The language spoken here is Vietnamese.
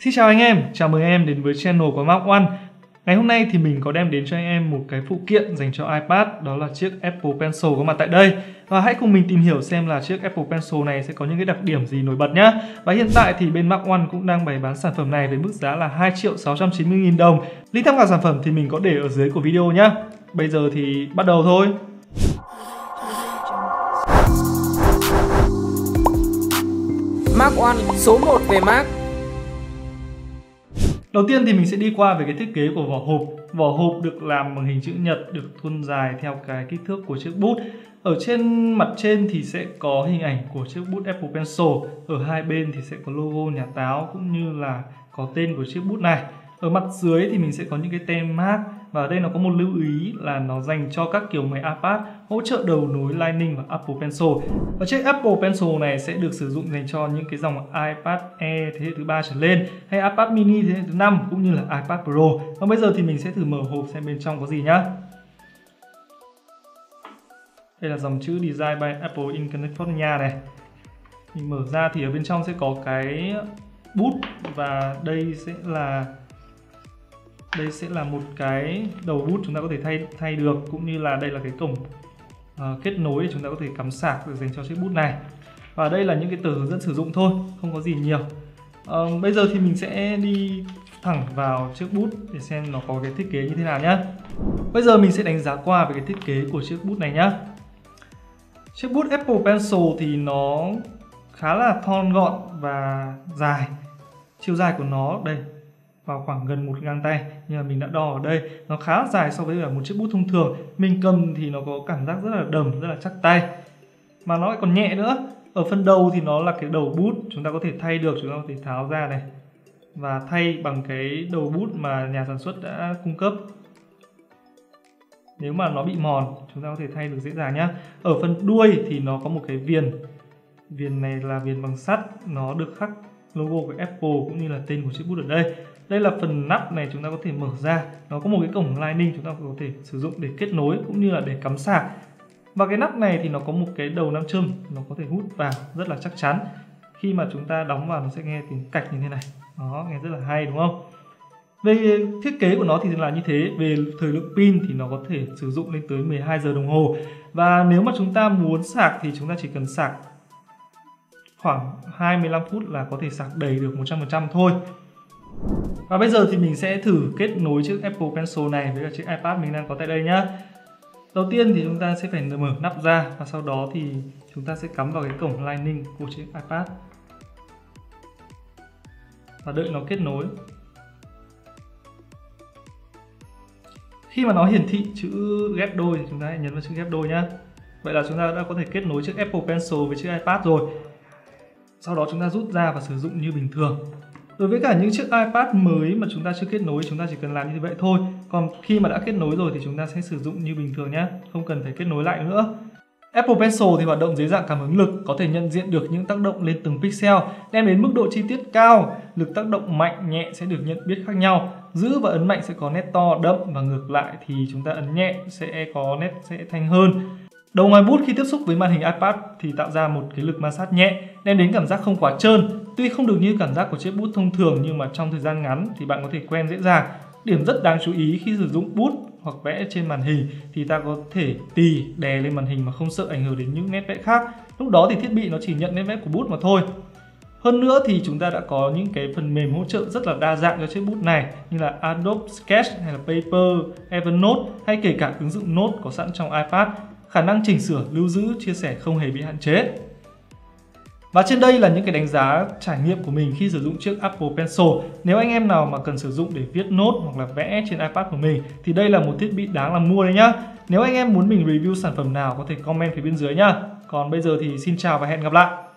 Xin chào anh em, chào mừng em đến với channel của Mark One. Ngày hôm nay thì mình có đem đến cho anh em một cái phụ kiện dành cho iPad đó là chiếc Apple Pencil có mặt tại đây. Và hãy cùng mình tìm hiểu xem là chiếc Apple Pencil này sẽ có những cái đặc điểm gì nổi bật nhá. Và hiện tại thì bên Mark One cũng đang bày bán sản phẩm này với mức giá là 2 triệu 690 nghìn đồng. Link tham khảo sản phẩm thì mình có để ở dưới của video nhá. Bây giờ thì bắt đầu thôi. Mark One số 1 về mark. Đầu tiên thì mình sẽ đi qua về cái thiết kế của vỏ hộp. Vỏ hộp được làm bằng hình chữ nhật, được thuôn dài theo cái kích thước của chiếc bút. Ở trên mặt trên thì sẽ có hình ảnh của chiếc bút Apple Pencil. Ở hai bên thì sẽ có logo nhà táo cũng như là có tên của chiếc bút này. Ở mặt dưới thì mình sẽ có những cái tem mác và ở đây nó có một lưu ý là nó dành cho các kiểu máy iPad hỗ trợ đầu nối Lightning và Apple Pencil. Và chiếc Apple Pencil này sẽ được sử dụng dành cho những cái dòng iPad Air thế hệ thứ ba trở lên, hay iPad mini thế hệ thứ năm, cũng như là iPad Pro. Và bây giờ thì mình sẽ thử mở hộp xem bên trong có gì nhá. Đây là dòng chữ Design by Apple in California này. Mình mở ra thì ở bên trong sẽ có cái bút và đây sẽ là đây sẽ là một cái đầu bút chúng ta có thể thay thay được cũng như là đây là cái cổng uh, kết nối để chúng ta có thể cắm sạc để dành cho chiếc bút này. Và đây là những cái tờ hướng dẫn sử dụng thôi không có gì nhiều. Uh, bây giờ thì mình sẽ đi thẳng vào chiếc bút để xem nó có cái thiết kế như thế nào nhé bây giờ mình sẽ đánh giá qua về cái thiết kế của chiếc bút này nhé chiếc bút Apple Pencil thì nó khá là thon gọn và dài. Chiều dài của nó đây vào khoảng gần một găng tay. Nhưng mà mình đã đo ở đây, nó khá dài so với một chiếc bút thông thường. Mình cầm thì nó có cảm giác rất là đầm, rất là chắc tay. Mà nó lại còn nhẹ nữa. Ở phần đầu thì nó là cái đầu bút, chúng ta có thể thay được, chúng ta có thể tháo ra này. Và thay bằng cái đầu bút mà nhà sản xuất đã cung cấp. Nếu mà nó bị mòn, chúng ta có thể thay được dễ dàng nhé ở phần đuôi thì nó có một cái viền. Viền này là viền bằng sắt, nó được khắc logo của Apple cũng như là tên của chiếc bút ở đây. Đây là phần nắp này chúng ta có thể mở ra. Nó có một cái cổng Lightning chúng ta có thể sử dụng để kết nối cũng như là để cắm sạc. Và cái nắp này thì nó có một cái đầu nam châm, nó có thể hút vào rất là chắc chắn. Khi mà chúng ta đóng vào nó sẽ nghe tiếng cạch như thế này. Đó, nghe rất là hay, đúng không? Về thiết kế của nó thì là như thế. Về thời lượng pin thì nó có thể sử dụng lên tới 12 giờ đồng hồ. Và nếu mà chúng ta muốn sạc thì chúng ta chỉ cần sạc khoảng 25 phút là có thể sạc đầy được 100% thôi và bây giờ thì mình sẽ thử kết nối chiếc Apple Pencil này với cả chiếc iPad mình đang có tại đây nhá. Đầu tiên thì chúng ta sẽ phải mở nắp ra và sau đó thì chúng ta sẽ cắm vào cái cổng Lightning của chiếc iPad. Và đợi nó kết nối. Khi mà nó hiển thị chữ ghép đôi thì chúng ta hãy nhấn vào chữ ghép đôi nhá. Vậy là chúng ta đã có thể kết nối chiếc Apple Pencil với chiếc iPad rồi. Sau đó chúng ta rút ra và sử dụng như bình thường. Đối với cả những chiếc iPad mới mà chúng ta chưa kết nối chúng ta chỉ cần làm như vậy thôi. Còn khi mà đã kết nối rồi thì chúng ta sẽ sử dụng như bình thường nhé. Không cần phải kết nối lại nữa. Apple Pencil thì hoạt động dưới dạng cảm ứng lực, có thể nhận diện được những tác động lên từng pixel, đem đến mức độ chi tiết cao, lực tác động mạnh nhẹ sẽ được nhận biết khác nhau. Giữ và ấn mạnh sẽ có nét to đậm và ngược lại thì chúng ta ấn nhẹ sẽ có nét sẽ thanh hơn. Đầu ngoài bút khi tiếp xúc với màn hình iPad thì tạo ra một cái lực ma sát nhẹ, đem đến cảm giác không quá trơn. Tuy không được như cảm giác của chiếc bút thông thường nhưng mà trong thời gian ngắn thì bạn có thể quen dễ dàng. Điểm rất đáng chú ý khi sử dụng bút hoặc vẽ trên màn hình thì ta có thể tì đè lên màn hình mà không sợ ảnh hưởng đến những nét vẽ khác. Lúc đó thì thiết bị nó chỉ nhận nét vẽ của bút mà thôi. Hơn nữa thì chúng ta đã có những cái phần mềm hỗ trợ rất là đa dạng cho chiếc bút này như là Adobe Sketch hay là Paper, Evernote hay kể cả ứng dụng Note có sẵn trong iPad khả năng chỉnh sửa, lưu giữ, chia sẻ không hề bị hạn chế. Và trên đây là những cái đánh giá trải nghiệm của mình khi sử dụng chiếc Apple Pencil. Nếu anh em nào mà cần sử dụng để viết nốt hoặc là vẽ trên iPad của mình thì đây là một thiết bị đáng là mua đấy nhá. Nếu anh em muốn mình review sản phẩm nào có thể comment phía bên dưới nhá. Còn bây giờ thì xin chào và hẹn gặp lại.